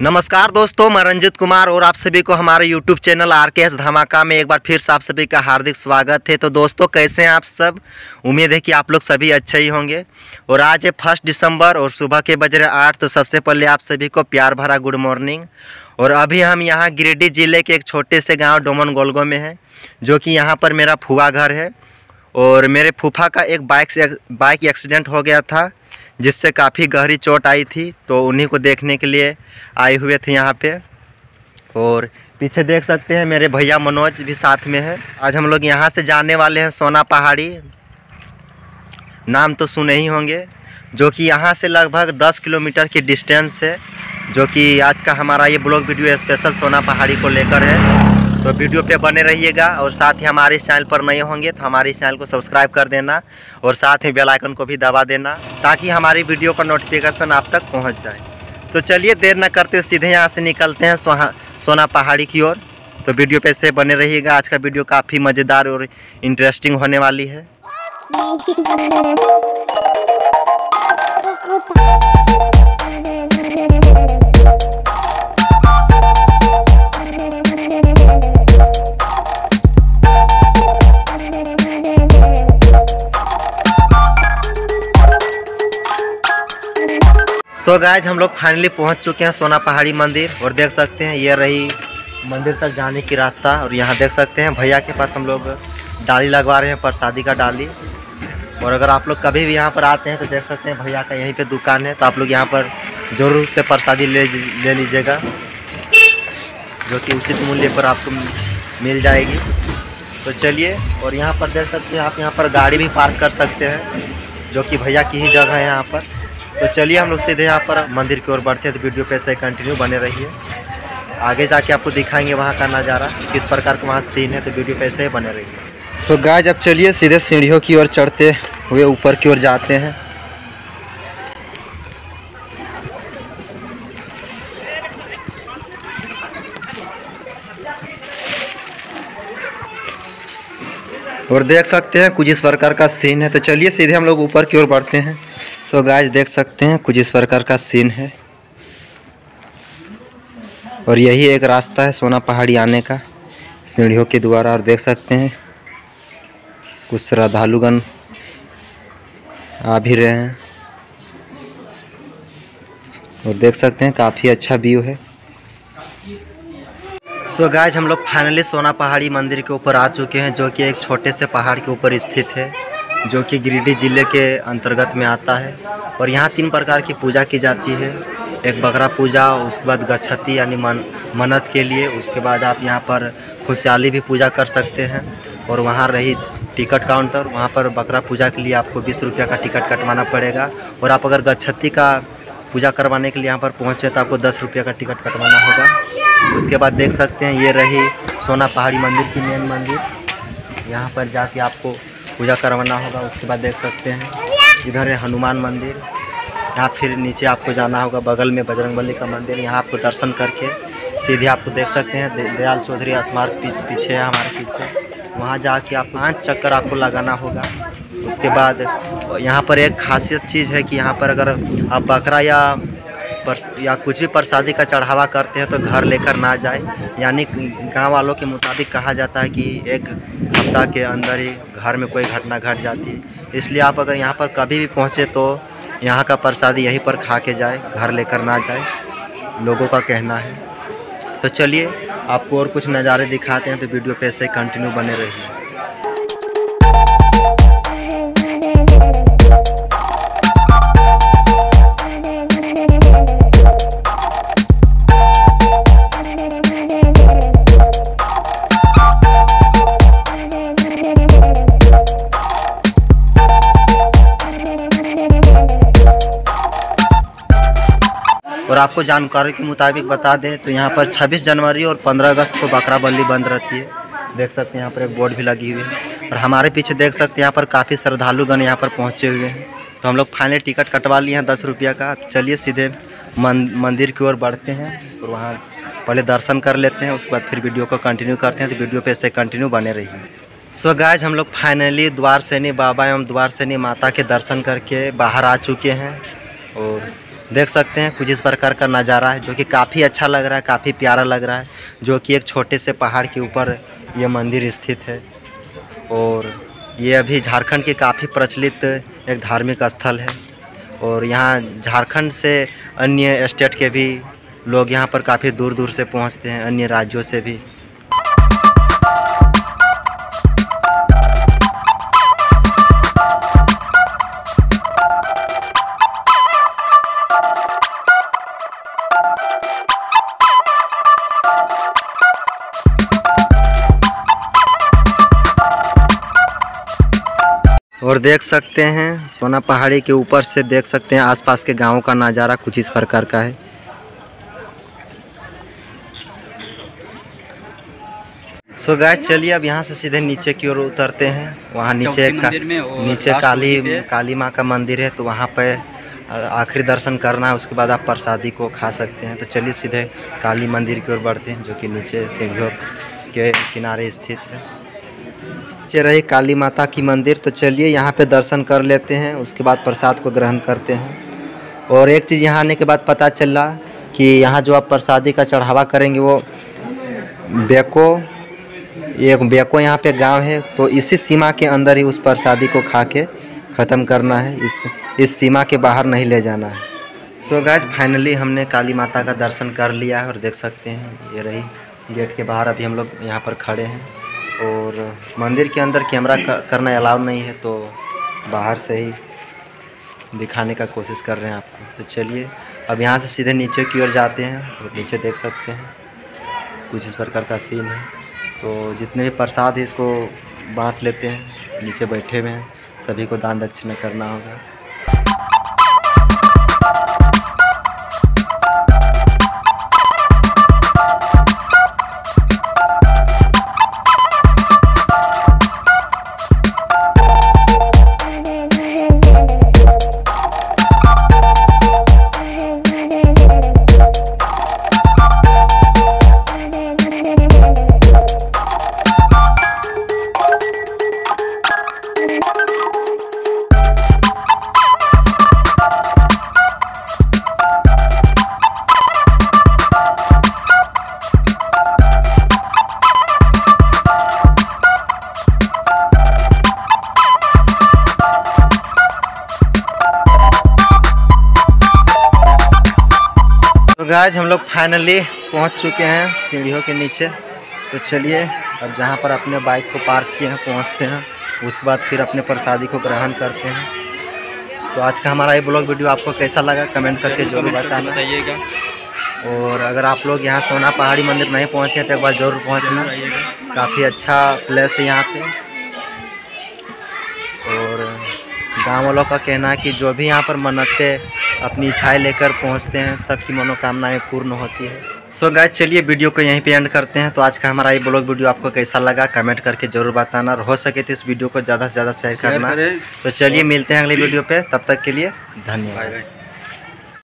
नमस्कार दोस्तों, मैं रंजित कुमार और आप सभी को हमारे YouTube channel R K S धमाका में एक बार फिर से आप सभी का हार्दिक स्वागत है। तो दोस्तों, कैसे हैं आप सब? उम्मीद है कि आप लोग सभी अच्छे ही होंगे। और आज है फ़र्स्ट दिसंबर और सुबह के बज रहे आठ तो सबसे पहले आप सभी को प्यार भरा गुड मॉर्निंग। और अभी हम यहाँ गिरिडीह ज़िले के एक छोटे से गाँव डोमन गोलगो में हैं, जो कि यहाँ पर मेरा फुआ घर है। और मेरे फूफा का एक बाइक से, बाइक एक्सीडेंट हो गया था। जिससे काफ़ी गहरी चोट आई थी तो उन्हीं को देखने के लिए आए हुए थे यहाँ पे। और पीछे देख सकते हैं, मेरे भैया मनोज भी साथ में है। आज हम लोग यहाँ से जाने वाले हैं सोना पहाड़ी। नाम तो सुने ही होंगे, जो कि यहाँ से लगभग 10 किलोमीटर की डिस्टेंस है, जो कि आज का हमारा ये ब्लॉग वीडियो स्पेशल सोना पहाड़ी को लेकर है। तो वीडियो पे बने रहिएगा और साथ ही हमारे इस चैनल पर नए होंगे तो हमारे इस चैनल को सब्सक्राइब कर देना और साथ ही बेल आइकन को भी दबा देना ताकि हमारी वीडियो का नोटिफिकेशन आप तक पहुँच जाए। तो चलिए देर न करते हुए सीधे यहाँ से निकलते हैं सोना पहाड़ी की ओर। तो वीडियो पे से बने रहिएगा। आज का वीडियो काफ़ी मज़ेदार और इंटरेस्टिंग होने वाली है। सो गाइज़ हम लोग फाइनली पहुँच चुके हैं सोना पहाड़ी मंदिर और देख सकते हैं ये रही मंदिर तक जाने की रास्ता और यहाँ देख सकते हैं भैया के पास हम लोग डाली लगवा रहे हैं प्रसादी का डाली। और अगर आप लोग कभी भी यहाँ पर आते हैं तो देख सकते हैं भैया का यहीं पे दुकान है तो आप लोग यहाँ पर ज़रूर से प्रसादी ले ले लीजिएगा, जो कि उचित मूल्य पर आपको मिल जाएगी। तो चलिए, और यहाँ पर देख सकते हैं आप यहाँ पर गाड़ी भी पार्क कर सकते हैं, जो कि भैया की ही जगह है यहाँ पर। तो चलिए हम लोग सीधे यहाँ पर मंदिर की ओर बढ़ते हैं। तो वीडियो पे से कंटिन्यू बने रहिए। आगे जाके आपको दिखाएँगे वहाँ का नज़ारा, किस प्रकार का वहाँ सीन है तो वीडियो पे ऐसे ही बने रहिए। सो गाय जब चलिए सीधे सीढ़ियों की ओर चढ़ते हुए ऊपर की ओर जाते हैं। और देख सकते हैं कुछ इस प्रकार का सीन है। तो चलिए सीधे हम लोग ऊपर की ओर बढ़ते हैं। सो so गाइस देख सकते हैं, कुछ इस प्रकार का सीन है। और यही एक रास्ता है सोना पहाड़ी आने का, सीढ़ियों के द्वारा। और देख सकते हैं, कुछ श्रद्धालुगण आ भी रहे हैं। और देख सकते हैं, काफ़ी अच्छा व्यू है। सो so गाइज़ हम लोग फाइनली सोना पहाड़ी मंदिर के ऊपर आ चुके हैं, जो कि एक छोटे से पहाड़ के ऊपर स्थित है। जो कि गिरिडीह ज़िले के अंतर्गत में आता है। और यहाँ तीन प्रकार की पूजा की जाती है। एक बकरा पूजा, उसके बाद गच्छती यानी मन, मन्नत के लिए, उसके बाद आप यहाँ पर खुशहाली भी पूजा कर सकते हैं। और वहाँ रही टिकट काउंटर, वहाँ पर बकरा पूजा के लिए आपको बीस रुपया का टिकट कटवाना पड़ेगा। और आप अगर गच्छती का पूजा करवाने के लिए यहाँ पर पहुँचे तो आपको दस रुपये का टिकट कटवाना होगा। उसके बाद देख सकते हैं, ये रही सोना पहाड़ी मंदिर की मेन मंदिर। यहाँ पर जाके आपको पूजा करवाना होगा, उसके बाद देख सकते हैं। इधर है हनुमान मंदिर। यहाँ फिर नीचे आपको जाना होगा, बगल में बजरंगबली का मंदिर। यहाँ आपको दर्शन करके सीधे आपको देख सकते हैं दयाल चौधरी स्मारक पीछे है हमारे पीछे। वहाँ जाके आप पाँच चक्कर आपको लगाना होगा। उसके बाद यहाँ पर एक खासियत चीज़ है कि यहाँ पर अगर आप बकरा या या कुछ भी प्रसादी का चढ़ावा करते हैं तो घर लेकर ना जाए। यानी गाँव वालों के मुताबिक कहा जाता है कि एक हफ़्ता के अंदर ही घर में कोई घटना घट जाती है। इसलिए आप अगर यहाँ पर कभी भी पहुँचे तो यहाँ का प्रसादी यहीं पर खा के जाए, घर लेकर ना जाए, लोगों का कहना है। तो चलिए, आपको और कुछ नज़ारे दिखाते हैं तो वीडियो पे से कंटिन्यू बने रहिए। आपको जानकारी के मुताबिक बता दें तो यहाँ पर 26 जनवरी और 15 अगस्त को बकरा बल्ली बंद रहती है। देख सकते हैं यहाँ पर एक बोर्ड भी लगी हुई है। और हमारे पीछे देख सकते हैं यहाँ पर काफ़ी श्रद्धालुगण यहाँ पर पहुँचे हुए हैं। तो हम लोग फाइनली टिकट कटवा लिए हैं दस रुपये का। चलिए सीधे मंदिर की ओर बढ़ते हैं और वहाँ पहले दर्शन कर लेते हैं, उसके बाद फिर वीडियो को कंटिन्यू करते हैं तो वीडियो पे ऐसे कंटिन्यू बने रहिए। सो गाइज़ हम लोग फाइनली द्वार सैनी बाबा एवं द्वार सैनी माता के दर्शन करके बाहर आ चुके हैं और देख सकते हैं कुछ इस प्रकार का नज़ारा है जो कि काफ़ी अच्छा लग रहा है, काफ़ी प्यारा लग रहा है, जो कि एक छोटे से पहाड़ के ऊपर ये मंदिर स्थित है। और ये अभी झारखंड के काफ़ी प्रचलित एक धार्मिक स्थल है। और यहाँ झारखंड से अन्य स्टेट के भी लोग यहाँ पर काफ़ी दूर दूर से पहुँचते हैं, अन्य राज्यों से भी। और देख सकते हैं सोना पहाड़ी के ऊपर से देख सकते हैं आसपास के गाँवों का नज़ारा कुछ इस प्रकार का है। सो गाय चलिए अब यहाँ से सीधे नीचे की ओर उतरते हैं। वहाँ नीचे का, नीचे काली काली माँ का मंदिर है तो वहाँ पे आखिरी दर्शन करना है उसके बाद आप प्रसादी को खा सकते हैं। तो चलिए सीधे काली मंदिर की ओर बढ़ते हैं जो कि नीचे सीढ़ियों के किनारे स्थित है। नीचे रही, काली माता की मंदिर तो चलिए यहाँ पे दर्शन कर लेते हैं, उसके बाद प्रसाद को ग्रहण करते हैं। और एक चीज़ यहाँ आने के बाद पता चला कि यहाँ जो आप प्रसादी का चढ़ावा करेंगे, वो बेको एक बेको यहाँ पे गाँव है तो इसी सीमा के अंदर ही उस प्रसादी को खा के ख़त्म करना है, इस इस सीमा के बाहर नहीं ले जाना है। सो गाइज़ फाइनली हमने काली माता का दर्शन कर लिया है, और देख सकते हैं, ये रही गेट के बाहर, अभी हम लोग यहाँ पर खड़े हैं। और मंदिर के अंदर कैमरा करना अलाउ नहीं है तो बाहर से ही दिखाने का कोशिश कर रहे हैं आपको। तो चलिए, अब यहाँ से सीधे नीचे की ओर जाते हैं, और नीचे देख सकते हैं। कुछ इस प्रकार का सीन है। तो जितने भी प्रसाद है, इसको बांट लेते हैं। नीचे बैठे हुए हैं। सभी को दान दक्षिणा करना होगा। गाज हम लोग फाइनली पहुँच चुके हैं सीढ़ियों के नीचे। तो चलिए अब जहाँ पर अपने बाइक को पार्क किए हैं पहुँचते हैं। उसके बाद फिर अपने प्रसादी को ग्रहण करते हैं। तो आज का हमारा ये ब्लॉग वीडियो आपको कैसा लगा कमेंट करके ज़रूर बताना। बताइएगा। और अगर आप लोग यहाँ सोना पहाड़ी मंदिर नहीं पहुँचे तो एक बार ज़रूर पहुँचना। काफ़ी अच्छा प्लेस है यहाँ पे। और गाँव वालों का कहना है कि जो भी यहाँ पर मन्नतें अपनी इच्छाएँ लेकर पहुँचते हैं। सबकी मनोकामनाएँ पूर्ण होती है। सो so गाय चलिए वीडियो को यहीं पे एंड करते हैं। तो आज का हमारा ये ब्लॉग वीडियो आपको कैसा लगा कमेंट करके ज़रूर बताना। और हो सके तो इस वीडियो को ज़्यादा से ज़्यादा शेयर करना। तो चलिए मिलते हैं अगले वीडियो पे। तब तक के लिए धन्यवाद।